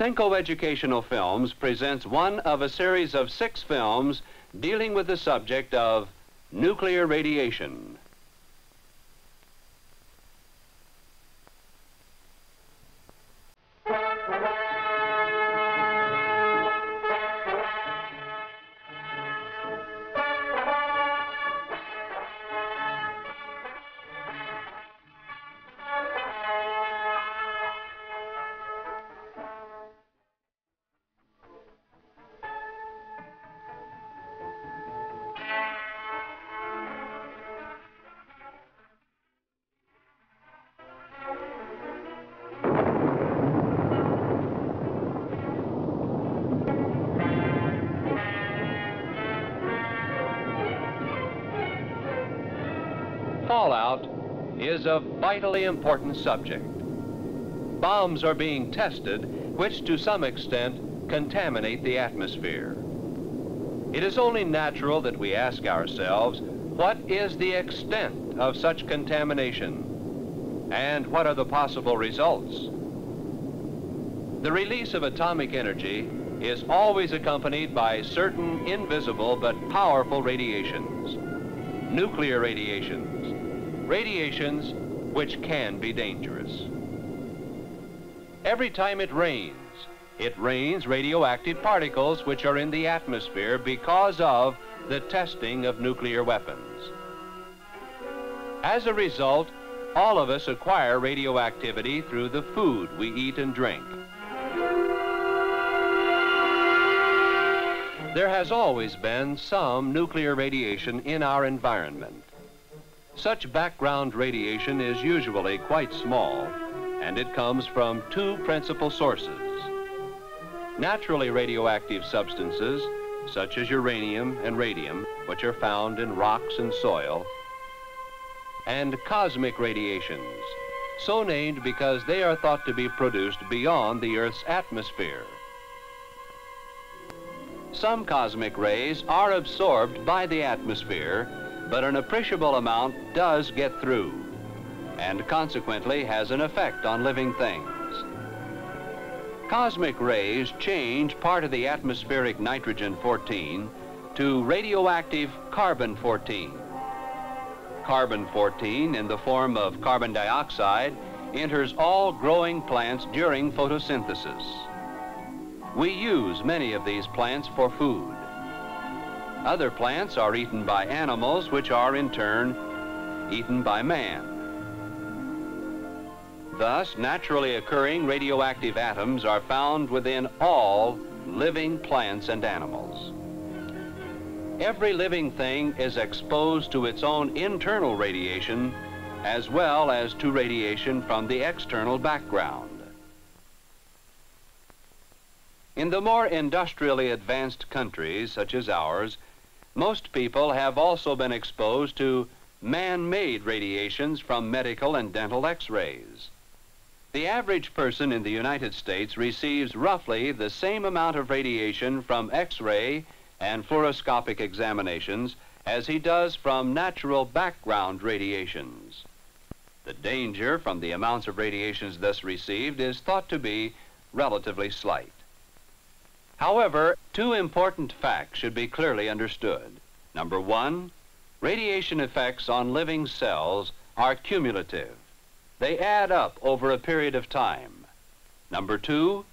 Cenco Educational Films presents one of a series of six films dealing with the subject of nuclear radiation. Fallout is a vitally important subject. Bombs are being tested which to some extent contaminate the atmosphere. It is only natural that we ask ourselves, what is the extent of such contamination? And what are the possible results? The release of atomic energy is always accompanied by certain invisible but powerful radiations. Nuclear radiations, radiations which can be dangerous. Every time it rains, it rains radioactive particles which are in the atmosphere because of the testing of nuclear weapons. As a result, all of us acquire radioactivity through the food we eat and drink. There has always been some nuclear radiation in our environment. Such background radiation is usually quite small, and it comes from two principal sources. Naturally radioactive substances, such as uranium and radium, which are found in rocks and soil, and cosmic radiations, so named because they are thought to be produced beyond the Earth's atmosphere. Some cosmic rays are absorbed by the atmosphere but an appreciable amount does get through and consequently has an effect on living things. Cosmic rays change part of the atmospheric nitrogen-14 to radioactive carbon-14. Carbon-14 in the form of carbon dioxide enters all growing plants during photosynthesis. We use many of these plants for food. Other plants are eaten by animals, which are in turn eaten by man. Thus, naturally occurring radioactive atoms are found within all living plants and animals. Every living thing is exposed to its own internal radiation as well as to radiation from the external background. In the more industrially advanced countries, such as ours, most people have also been exposed to man-made radiations from medical and dental x-rays. The average person in the United States receives roughly the same amount of radiation from x-ray and fluoroscopic examinations as he does from natural background radiations. The danger from the amounts of radiations thus received is thought to be relatively slight. However, two important facts should be clearly understood. Number one, radiation effects on living cells are cumulative. They add up over a period of time. Number two,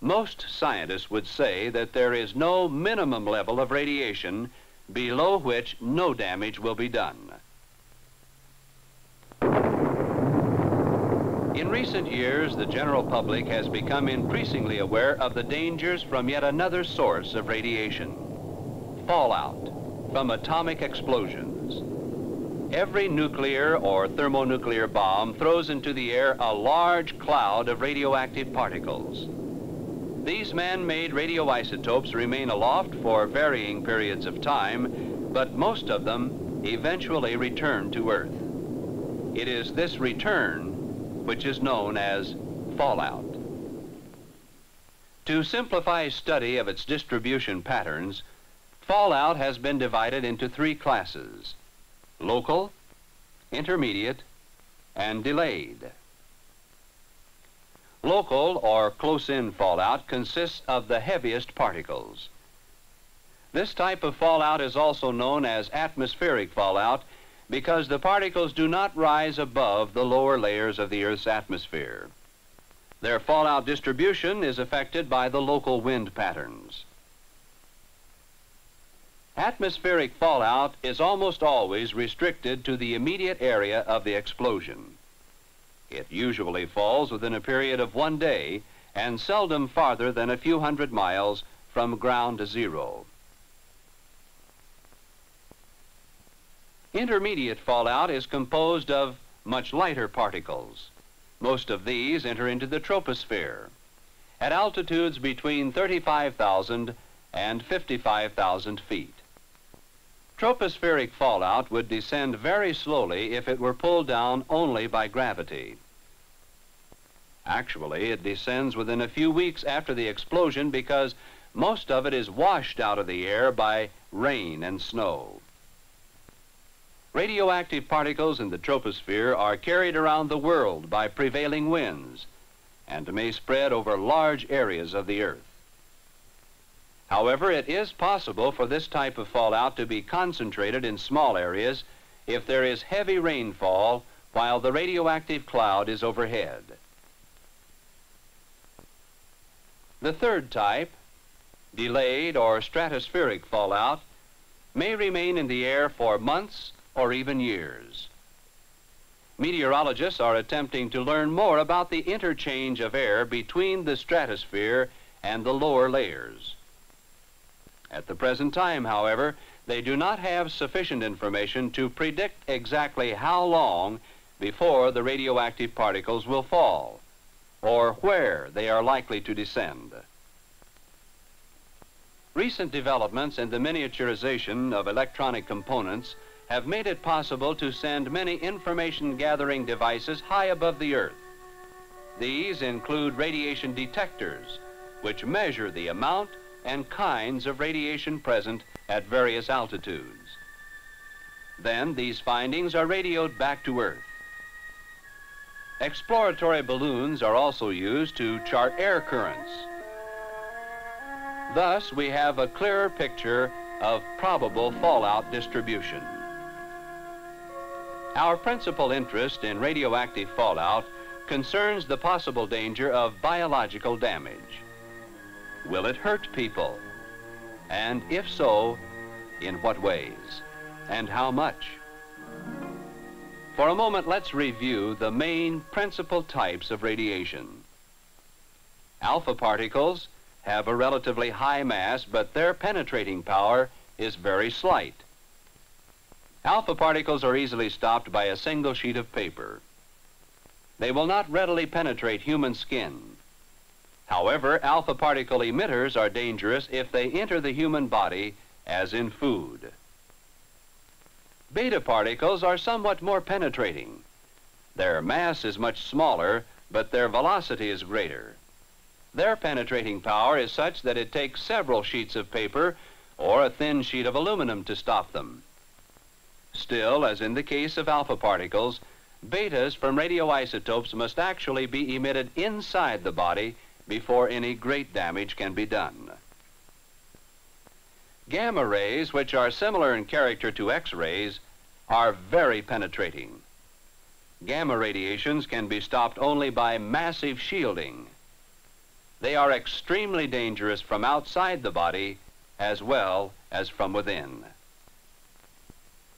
most scientists would say that there is no minimum level of radiation below which no damage will be done. In recent years, the general public has become increasingly aware of the dangers from yet another source of radiation, fallout from atomic explosions. Every nuclear or thermonuclear bomb throws into the air a large cloud of radioactive particles. These man-made radioisotopes remain aloft for varying periods of time, but most of them eventually return to Earth. It is this return which is known as fallout. To simplify study of its distribution patterns, fallout has been divided into three classes, local, intermediate, and delayed. Local or close-in fallout consists of the heaviest particles. This type of fallout is also known as atmospheric fallout because the particles do not rise above the lower layers of the Earth's atmosphere. Their fallout distribution is affected by the local wind patterns. Atmospheric fallout is almost always restricted to the immediate area of the explosion. It usually falls within a period of one day and seldom farther than a few hundred miles from ground zero. Intermediate fallout is composed of much lighter particles. Most of these enter into the troposphere at altitudes between 35,000 and 55,000 feet. Tropospheric fallout would descend very slowly if it were pulled down only by gravity. Actually, it descends within a few weeks after the explosion because most of it is washed out of the air by rain and snow. Radioactive particles in the troposphere are carried around the world by prevailing winds and may spread over large areas of the Earth. However, it is possible for this type of fallout to be concentrated in small areas if there is heavy rainfall while the radioactive cloud is overhead. The third type, delayed or stratospheric fallout, may remain in the air for months or even years. Meteorologists are attempting to learn more about the interchange of air between the stratosphere and the lower layers. At the present time, however, they do not have sufficient information to predict exactly how long before the radioactive particles will fall, or where they are likely to descend. Recent developments in the miniaturization of electronic components have made it possible to send many information gathering devices high above the Earth. These include radiation detectors, which measure the amount and kinds of radiation present at various altitudes. Then these findings are radioed back to Earth. Exploratory balloons are also used to chart air currents. Thus, we have a clearer picture of probable fallout distribution. Our principal interest in radioactive fallout concerns the possible danger of biological damage. Will it hurt people? And if so, in what ways? And how much? For a moment, let's review the main principal types of radiation. Alpha particles have a relatively high mass, but their penetrating power is very slight. Alpha particles are easily stopped by a single sheet of paper. They will not readily penetrate human skin. However, alpha particle emitters are dangerous if they enter the human body, as in food. Beta particles are somewhat more penetrating. Their mass is much smaller, but their velocity is greater. Their penetrating power is such that it takes several sheets of paper or a thin sheet of aluminum to stop them. Still, as in the case of alpha particles, betas from radioisotopes must actually be emitted inside the body before any great damage can be done. Gamma rays, which are similar in character to X-rays, are very penetrating. Gamma radiations can be stopped only by massive shielding. They are extremely dangerous from outside the body as well as from within.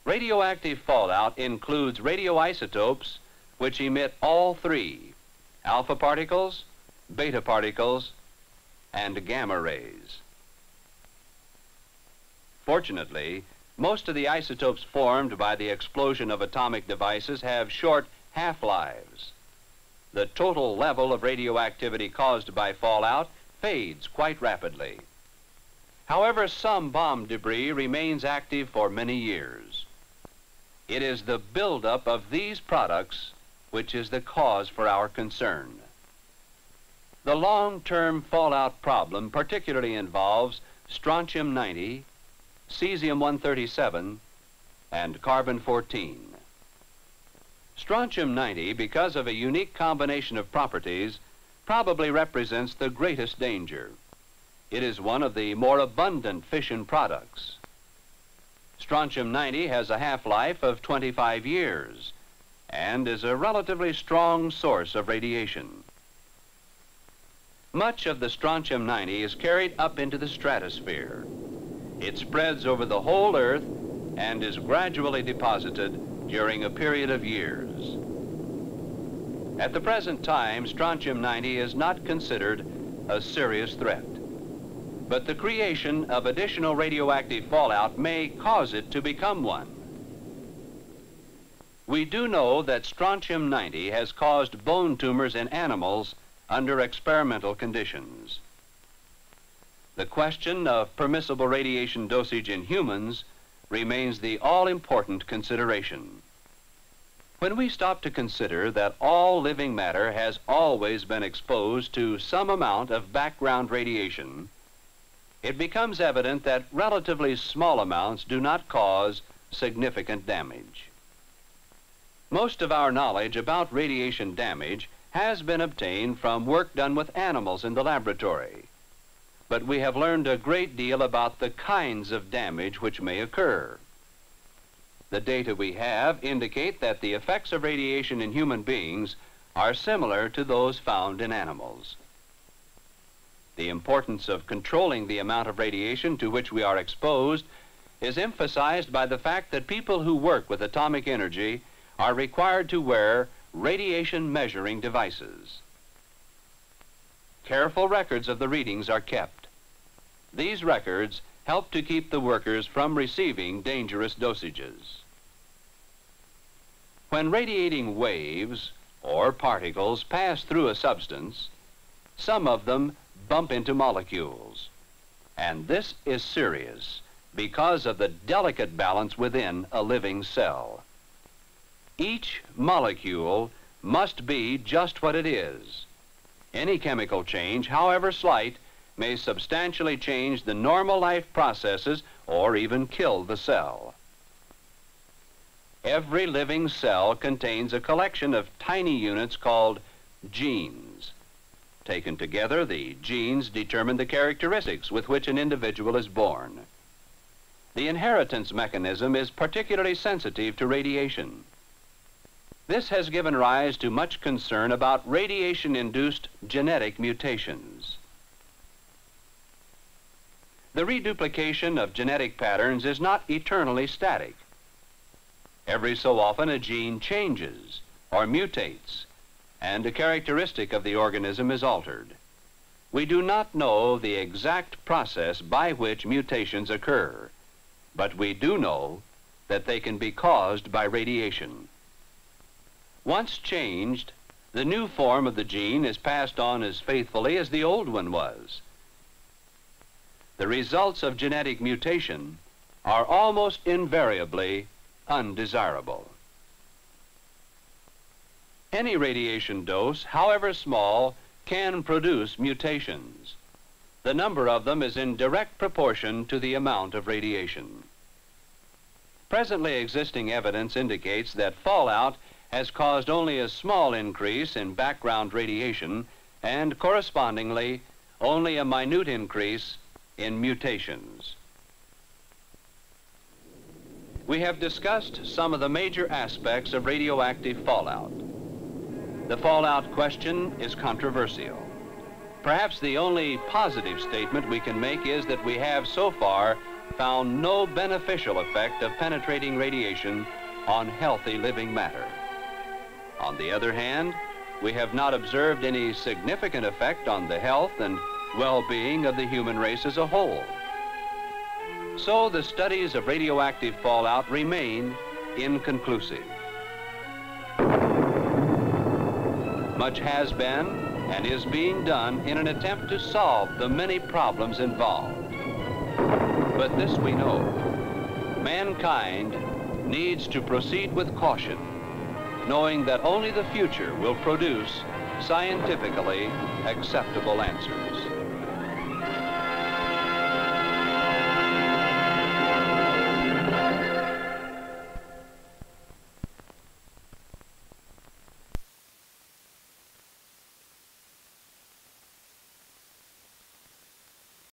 Radioactive fallout includes radioisotopes which emit all three, alpha particles, beta particles, and gamma rays. Fortunately, most of the isotopes formed by the explosion of atomic devices have short half-lives. The total level of radioactivity caused by fallout fades quite rapidly. However, some bomb debris remains active for many years. It is the buildup of these products which is the cause for our concern. The long-term fallout problem particularly involves strontium-90, cesium-137, and carbon-14. Strontium-90, because of a unique combination of properties, probably represents the greatest danger. It is one of the more abundant fission products. Strontium-90 has a half-life of 25 years and is a relatively strong source of radiation. Much of the strontium-90 is carried up into the stratosphere. It spreads over the whole Earth and is gradually deposited during a period of years. At the present time, strontium-90 is not considered a serious threat. But the creation of additional radioactive fallout may cause it to become one. We do know that strontium-90 has caused bone tumors in animals under experimental conditions. The question of permissible radiation dosage in humans remains the all-important consideration. When we stop to consider that all living matter has always been exposed to some amount of background radiation, it becomes evident that relatively small amounts do not cause significant damage. Most of our knowledge about radiation damage has been obtained from work done with animals in the laboratory. But we have learned a great deal about the kinds of damage which may occur. The data we have indicate that the effects of radiation in human beings are similar to those found in animals. The importance of controlling the amount of radiation to which we are exposed is emphasized by the fact that people who work with atomic energy are required to wear radiation measuring devices. Careful records of the readings are kept. These records help to keep the workers from receiving dangerous dosages. When radiating waves or particles pass through a substance, some of them bump into molecules. And this is serious because of the delicate balance within a living cell. Each molecule must be just what it is. Any chemical change, however slight, may substantially change the normal life processes or even kill the cell. Every living cell contains a collection of tiny units called genes. Taken together, the genes determine the characteristics with which an individual is born. The inheritance mechanism is particularly sensitive to radiation. This has given rise to much concern about radiation-induced genetic mutations. The reduplication of genetic patterns is not eternally static. Every so often a gene changes or mutates and a characteristic of the organism is altered. We do not know the exact process by which mutations occur, but we do know that they can be caused by radiation. Once changed, the new form of the gene is passed on as faithfully as the old one was. The results of genetic mutation are almost invariably undesirable. Any radiation dose, however small, can produce mutations. The number of them is in direct proportion to the amount of radiation. Presently existing evidence indicates that fallout has caused only a small increase in background radiation and correspondingly only a minute increase in mutations. We have discussed some of the major aspects of radioactive fallout. The fallout question is controversial. Perhaps the only positive statement we can make is that we have so far found no beneficial effect of penetrating radiation on healthy living matter. On the other hand, we have not observed any significant effect on the health and well-being of the human race as a whole. So the studies of radioactive fallout remain inconclusive. Much has been and is being done in an attempt to solve the many problems involved. But this we know, mankind needs to proceed with caution knowing that only the future will produce scientifically acceptable answers.